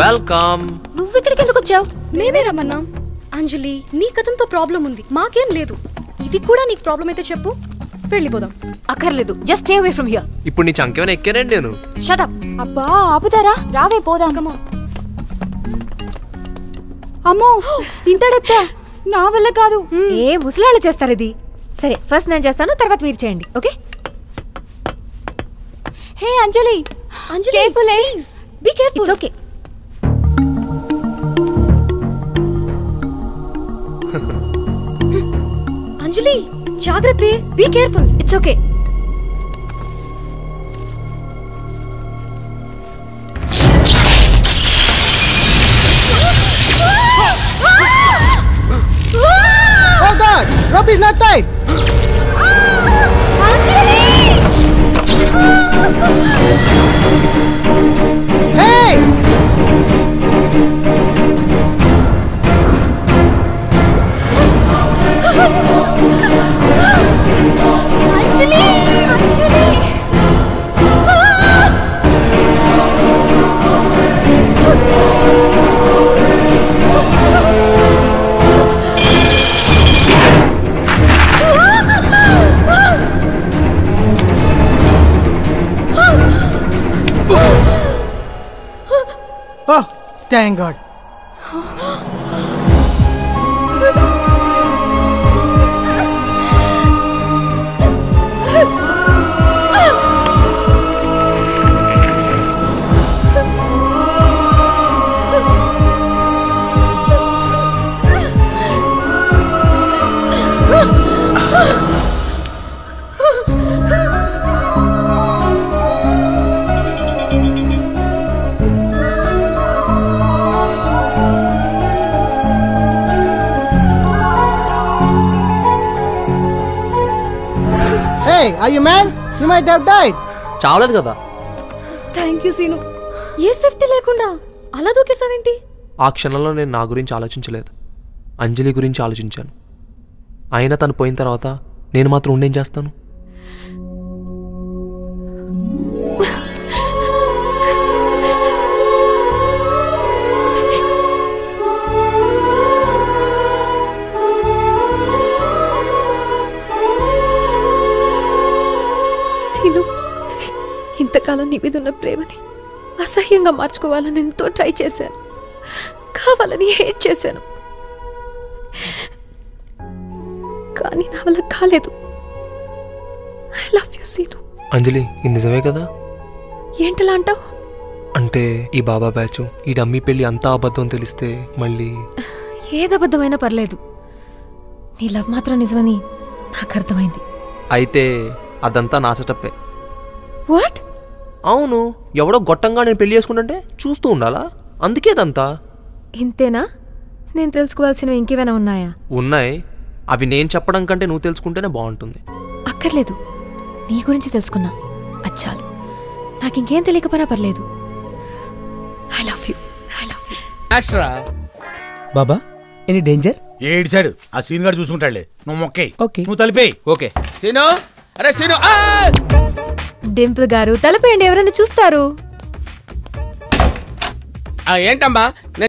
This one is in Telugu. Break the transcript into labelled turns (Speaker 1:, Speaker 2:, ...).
Speaker 1: వెల్కమ్
Speaker 2: నువ్వు ఇక్కడికి ఎందుకు వచ్చావు? మేమే రమ్మన్నాం. అంజలి నీ కథంతో ప్రాబ్లం ఉంది. మాకేం లేదు. ఇది కూడా నీకు ప్రాబ్లం అయితే చెప్పు. వెళ్ళిపోదాం.
Speaker 3: అక్కర్లేదు. Just stay away from here
Speaker 1: ఇప్పుడు నీ చంకేమైనా ఎక్కానండి నేను.
Speaker 3: షట్ అప్
Speaker 4: అబ్బా ఆపుతారా? రావే పోదాం.
Speaker 2: కమా
Speaker 4: అమ్మో ఇంత డెప్తా నా వల్ల కాదు.
Speaker 3: ఏ ముసలాళ్ళు చేస్తారు ఇది? సరే ఫస్ట్ నేను చేస్తాను తర్వాత మీరు చేయండి okay
Speaker 4: hey Anjali.
Speaker 2: Anjali
Speaker 4: careful
Speaker 2: be careful
Speaker 3: it's okay
Speaker 2: Anjali జాగ్రత్త be careful
Speaker 3: it's okay
Speaker 5: Oh god! Rope is not tight! Thank oh, God. Oh. Hey, are you mad? You might have died.
Speaker 1: చావలేదు కదా.
Speaker 2: థ్యాంక్ యూ సీను ఏ సేఫ్టీ లేకుండా అలా దూకేసావేంటి
Speaker 1: ఆ క్షణంలో నేను నా గురించి ఆలోచించలేదు. అంజలి గురించి ఆలోచించాను. అయినా తను పోయిన తర్వాత నేను మాత్రం ఉండేం చేస్తాను?
Speaker 3: ఇంతకాలం నీ మీద ఉన్న ప్రేమని అసహ్యంగా మార్చుకోవాలని ఎంతో ట్రై చేశాను. కావాలని హేట్ చేశాను. కానీ నా వల్ల కాలేదు. I love you Seenu.
Speaker 1: Anjali ఇది నిజమే కదా?
Speaker 3: ఏంటలా అంటావు?
Speaker 1: అంటే ఈ బాబా బ్యాచ్ ఈ డమ్మీ పెళ్ళి అంతా అబద్ధం తెలిస్తే మళ్ళీ
Speaker 3: ఏదబద్ధమైనా పర్లేదు. నీ లవ్ మాత్రం నిజమని నాకు అర్థమైంది.
Speaker 1: అయితే అదంతా నా సెటప్పే.
Speaker 3: వాట్
Speaker 1: అవును ఎవడో గొట్టంగా నేను పెళ్ళి చేసుకుంటుంటే చూస్తూ ఉండాలా? అందుకే అదంతా
Speaker 3: ఇంతేనా? నేను తెలుసుకోవాల్సినవి ఇంకేమైనా ఉన్నాయా?
Speaker 1: ఉన్నాయి. అవి నేను చెప్పడం కంటే నువ్వు తెలుసుకుంటేనే బాగుంటుంది.
Speaker 3: అక్కర్లేదు. నీ గురించి తెలుసుకున్నా. అచ్చాలు నాకు ఇంకేం తెలియకపోయినా పర్లేదు. I love you I love you
Speaker 5: Baba any danger?
Speaker 6: ఏడిచాడు ఆ సీన్ గారు చూసుకుంటాడులే. నువ్వు మొక్కే
Speaker 5: Okay.
Speaker 6: నువ్వు తలిపేయి.
Speaker 7: ఓకే. సీను? అరే సీను ఆ!
Speaker 3: డింపుల్ గారు తలపేయండి ఎవరైనా చూస్తారు.
Speaker 7: ఆ, ఏంటమ్మా?